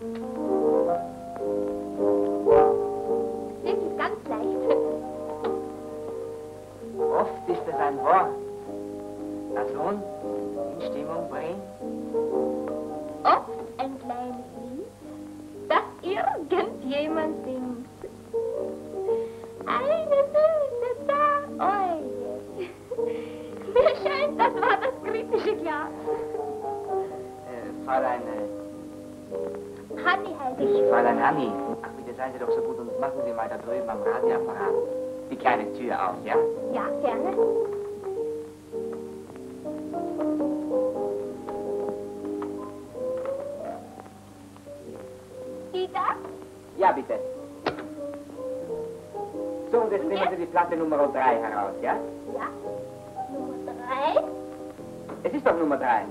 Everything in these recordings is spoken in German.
Wirklich ganz leicht. Oft ist es ein Wort, das uns in Stimmung bringt. Oft ein kleines Lied, das irgendjemand singt. Eine süße Zareule. Mir scheint, das war das kritische Glas. Äh, Fräulein, Hanni heiße ich. Fräulein Hanni. Ach, bitte seien Sie doch so gut und machen Sie mal da drüben am Radioapparat die kleine Tür auf, ja? Ja, gerne. Dieter? Ja, bitte. So, und jetzt nehmen Sie die Platte Nummer 3 heraus, ja? Ja. Nummer drei? Es ist doch Nummer 3.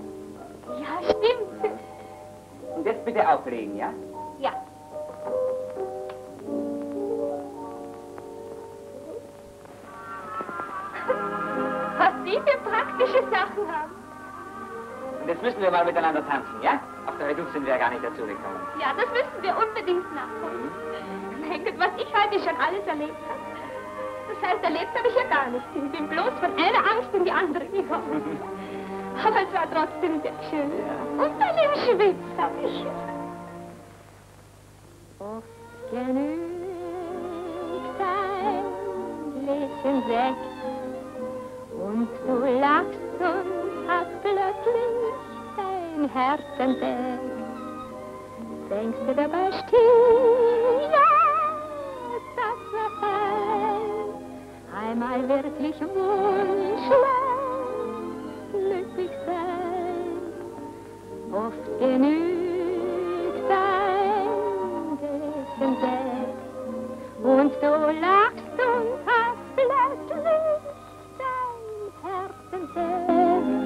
Ja, stimmt. Und jetzt bitte auflegen, ja? Ja. Was die für praktische Sachen haben. Und jetzt müssen wir mal miteinander tanzen, ja? Auf der Redux sind wir ja gar nicht dazugekommen. Ja, das müssen wir unbedingt nachholen. Denket, was ich heute schon alles erlebt habe. Das heißt, erlebt habe ich ja gar nichts. Ich bin bloß von einer Angst in die andere gekommen. Aber es war trotzdem sehr schön. Und Schwitz habe ich. Oft genügt ein Gläschen Sekt und du lachst und hast plötzlich dein Herz entdeckt. Denkst du dabei still, ja, das war fein. Einmal wirklich wunschlos genügt ein Gläschen Sekt und du lachst und hast plötzlich dein Herz entdeckt.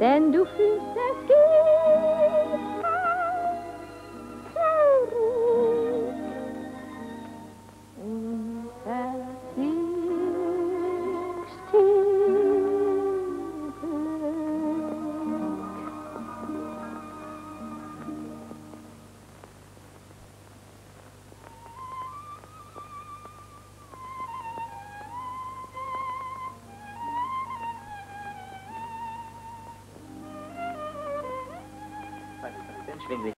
Denn du fühlst, es gibt Was ist das denn? Schwindelig.